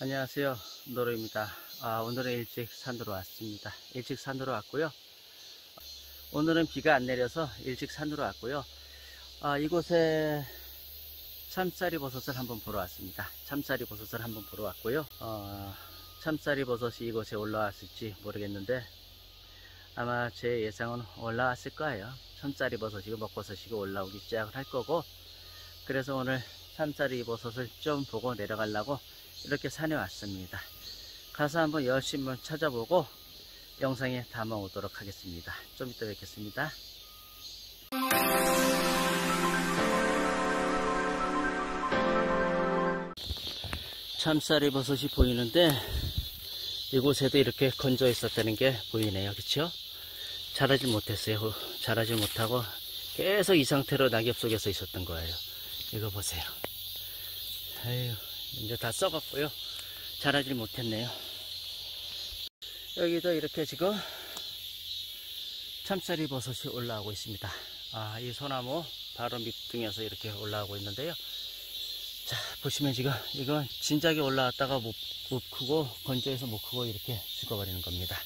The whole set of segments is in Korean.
안녕하세요. 노루입니다. 아, 오늘은 일찍 산으로 왔습니다. 일찍 산으로 왔고요. 오늘은 비가 안 내려서 일찍 산으로 왔고요. 아, 이곳에 참쌀이 버섯을 한번 보러 왔습니다. 참쌀이 버섯을 한번 보러 왔고요. 어, 참쌀이 버섯이 이곳에 올라왔을지 모르겠는데 아마 제 예상은 올라왔을 거예요. 참쌀이 버섯이고 먹버섯이고 올라오기 시작을 할 거고 그래서 오늘 참쌀이 버섯을 좀 보고 내려가려고 이렇게 산에 왔습니다. 가서 한번 열심히 찾아보고 영상에 담아 오도록 하겠습니다. 좀 이따 뵙겠습니다. 참쌀이 버섯이 보이는데 이곳에도 이렇게 건져 있었다는 게 보이네요. 그쵸? 자라지 못했어요. 자라지 못하고 계속 이 상태로 낙엽 속에서 있었던 거예요. 이거 보세요. 아유. 이제 다 썩었고요. 자라질 못했네요. 여기도 이렇게 지금 참쌀이 버섯이 올라오고 있습니다. 아, 이 소나무 바로 밑둥에서 이렇게 올라오고 있는데요. 자, 보시면 지금 이건 진작에 올라왔다가 못, 못 크고 건조해서 못 크고 이렇게 죽어버리는 겁니다.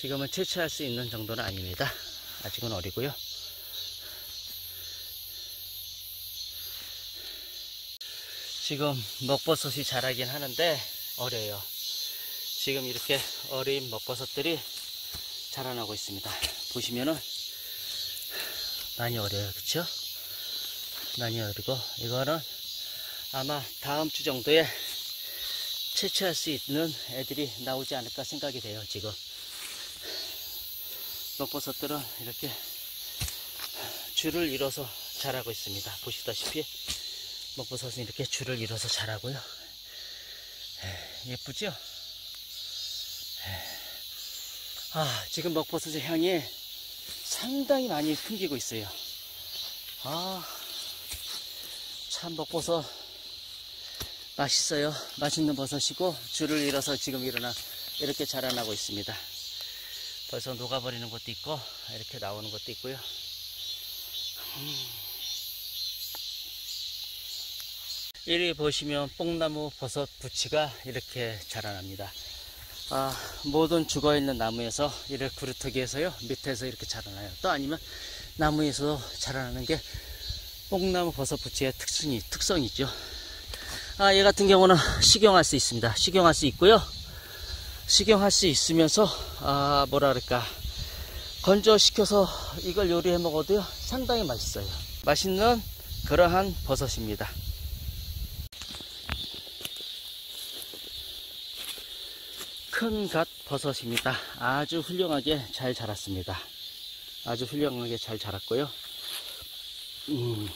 지금은 채취할 수 있는 정도는 아닙니다. 아직은 어리고요. 지금 먹버섯이 자라긴 하는데 어려요. 지금 이렇게 어린 먹버섯들이 자라나고 있습니다. 보시면은 많이 어려요. 그쵸? 많이 어리고 이거는 아마 다음 주 정도에 채취할 수 있는 애들이 나오지 않을까 생각이 돼요. 지금 먹버섯들은 이렇게 줄을 이뤄서 자라고 있습니다. 보시다시피 먹버섯은 이렇게 줄을 이뤄서 자라고요. 예쁘죠? 아, 지금 먹버섯의 향이 상당히 많이 풍기고 있어요. 아, 참 먹버섯 맛있어요. 맛있는 버섯이고 줄을 이뤄서 지금 일어나 이렇게 자라나고 있습니다. 벌써 녹아버리는 것도 있고 이렇게 나오는 것도 있고요. 음. 이리 보시면 뽕나무 버섯 부치가 이렇게 자라납니다. 아, 모든 죽어있는 나무에서 이를 그루터기에서요 밑에서 이렇게 자라나요. 또 아니면 나무에서 자라나는 게 뽕나무 버섯 부치의 특성이, 특성이죠. 아, 얘 같은 경우는 식용할 수 있습니다. 식용할 수 있고요. 식용할 수 있으면서, 아, 뭐라 그럴까. 건조시켜서 이걸 요리해 먹어도요, 상당히 맛있어요. 맛있는 그러한 버섯입니다. 큰 갓 버섯입니다. 아주 훌륭하게 잘 자랐습니다. 아주 훌륭하게 잘 자랐고요. 음.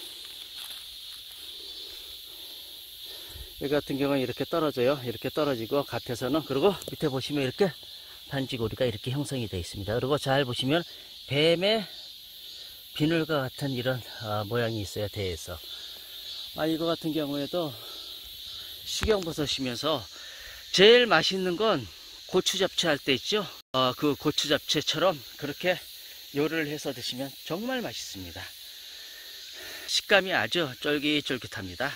이 같은 경우는 이렇게 떨어져요. 이렇게 떨어지고 갓에서는 그리고 밑에 보시면 이렇게 반지고리가 이렇게 형성이 되어 있습니다. 그리고 잘 보시면 뱀의 비늘과 같은 이런 어, 모양이 있어요. 대에서. 아 이거 같은 경우에도 식용버섯이면서 제일 맛있는 건 고추 잡채 할 때 있죠? 어, 그 고추 잡채처럼 그렇게 요리를 해서 드시면 정말 맛있습니다. 식감이 아주 쫄깃쫄깃합니다.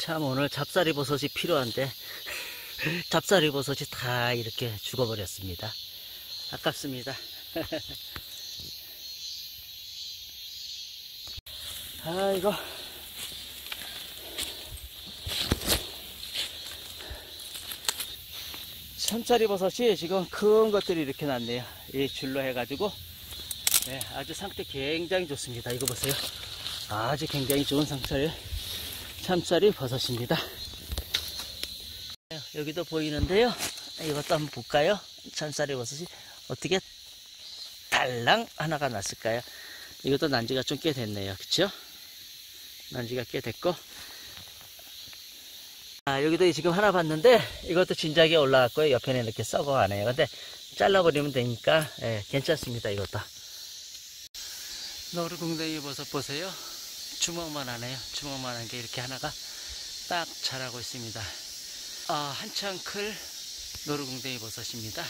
참 오늘 잡사리 버섯이 필요한데 잡사리 버섯이 다 이렇게 죽어버렸습니다. 아깝습니다 아이고 참짜리 버섯이 지금 큰 것들이 이렇게 났네요. 이 줄로 해가지고. 네, 아주 상태 굉장히 좋습니다. 이거 보세요. 아주 굉장히 좋은 상태의 참짜리 버섯입니다. 여기도 보이는데요. 이것도 한번 볼까요? 참짜리 버섯이 어떻게 달랑 하나가 났을까요? 이것도 난지가 좀 꽤 됐네요. 그쵸 난지가 꽤 됐고. 아, 여기도 지금 하나 봤는데 이것도 진작에 올라왔고요. 옆에는 이렇게 썩어가네요. 근데 잘라버리면 되니까 예, 괜찮습니다 이것도. 노루궁뎅이 버섯 보세요. 주먹만 하네요. 주먹만 한 게 이렇게 하나가 딱 자라고 있습니다. 아, 한창 클 노루궁뎅이 버섯입니다.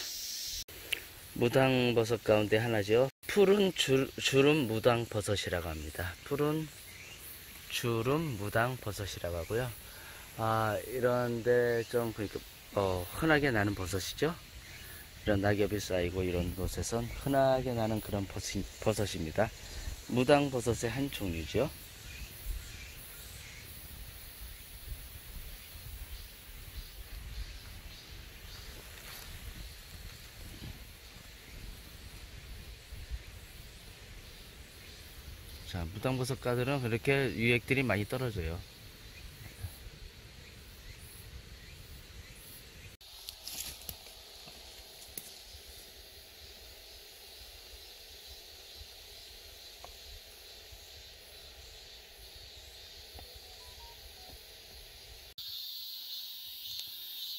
무당 버섯 가운데 하나죠. 푸른 줄, 주름 무당 버섯이라고 합니다. 푸른 주름 무당 버섯이라고 하고요. 아, 이런데 좀 보니까 어, 흔하게 나는 버섯이죠. 이런 낙엽이 쌓이고 이런 곳에선 흔하게 나는 그런 버섯, 버섯입니다. 무당 버섯의 한 종류죠. 자, 무당버섯가들은 그렇게 유액들이 많이 떨어져요.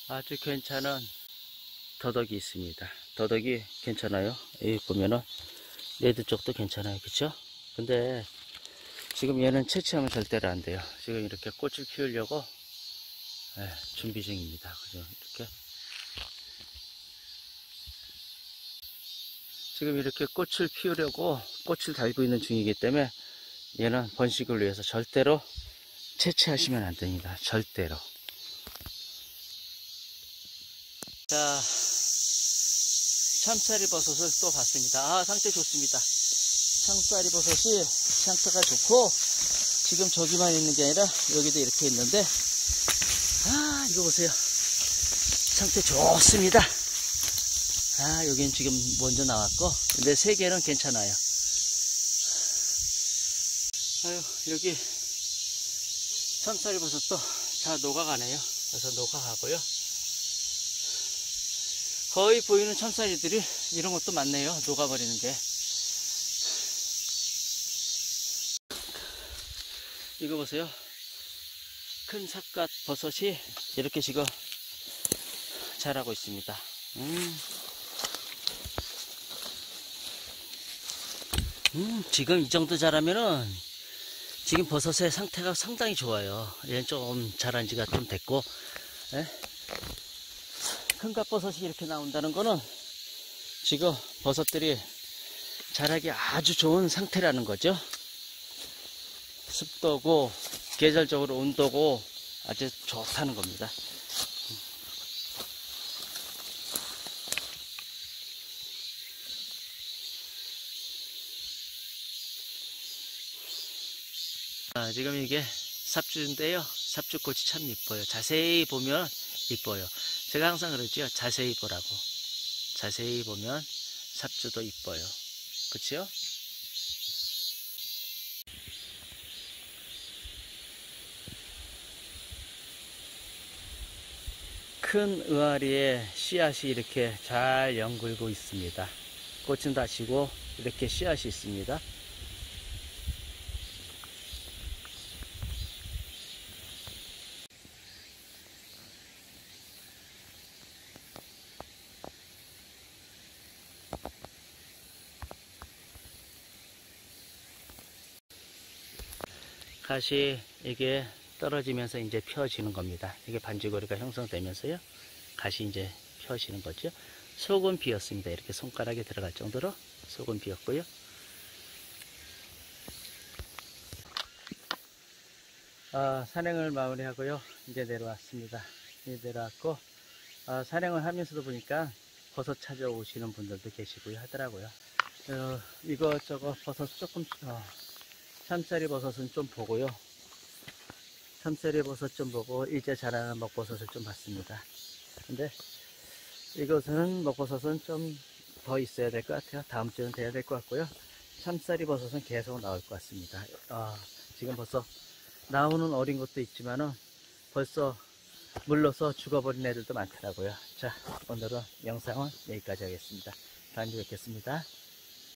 아주 괜찮은 더덕이 있습니다. 더덕이 괜찮아요. 여기 보면은 레드 쪽도 괜찮아요. 그쵸? 근데 지금 얘는 채취하면 절대로 안 돼요. 지금 이렇게 꽃을 피우려고 예, 준비 중입니다. 그죠? 이렇게 지금 이렇게 꽃을 피우려고 꽃을 달고 있는 중이기 때문에 얘는 번식을 위해서 절대로 채취하시면 안 됩니다. 절대로. 자, 참짜리 버섯을 또 봤습니다. 아, 상태 좋습니다. 참짜리 버섯이 상태가 좋고, 지금 저기만 있는 게 아니라 여기도 이렇게 있는데, 아, 이거 보세요. 상태 좋습니다. 아, 여긴 지금 먼저 나왔고, 근데 세 개는 괜찮아요. 아유, 여기 참짜리 버섯도 다 녹아가네요. 그래서 녹아가고요. 거의 보이는 참쌀이들이 이런 것도 많네요. 녹아버리는 게. 이거 보세요. 큰 삿갓 버섯이 이렇게 지금 자라고 있습니다. 음. 음, 지금 이 정도 자라면은 지금 버섯의 상태가 상당히 좋아요. 얘는 좀 자란 지가 좀 됐고, 예? 큰갑버섯이 이렇게 나온다는 거는 지금 버섯들이 자라기 아주 좋은 상태라는 거죠. 습도고 계절적으로 온도고 아주 좋다는 겁니다. 아, 지금 이게 삽주인데요. 삽주꽃이 참 이뻐요. 자세히 보면 이뻐요. 제가 항상 그러죠. 자세히 보라고. 자세히 보면 삽주도 이뻐요. 그치요? 큰 의아리에 씨앗이 이렇게 잘 연글고 있습니다. 꽃은 다치고 이렇게 씨앗이 있습니다. 가시 이게 떨어지면서 이제 펴지는 겁니다. 이게 반지거리가 형성되면서요. 가시 이제 펴지는 거죠. 속은 비었습니다. 이렇게 손가락에 들어갈 정도로 속은 비었고요. 아, 산행을 마무리하고요. 이제 내려왔습니다. 이제 내려왔고 아, 산행을 하면서도 보니까 버섯 찾아오시는 분들도 계시고요 하더라고요. 어, 이것저것 버섯 조금 어, 참짜리 버섯은 좀 보고요. 참짜리 버섯 좀 보고 이제 자라는 먹버섯을 좀 봤습니다. 근데 이것은 먹버섯은 좀 더 있어야 될 것 같아요. 다음 주는 돼야 될 것 같고요. 참짜리 버섯은 계속 나올 것 같습니다. 아, 지금 벌써 나오는 어린 것도 있지만은 벌써 물러서 죽어버린 애들도 많더라고요. 자, 오늘은 영상은 여기까지 하겠습니다. 다음에 뵙겠습니다.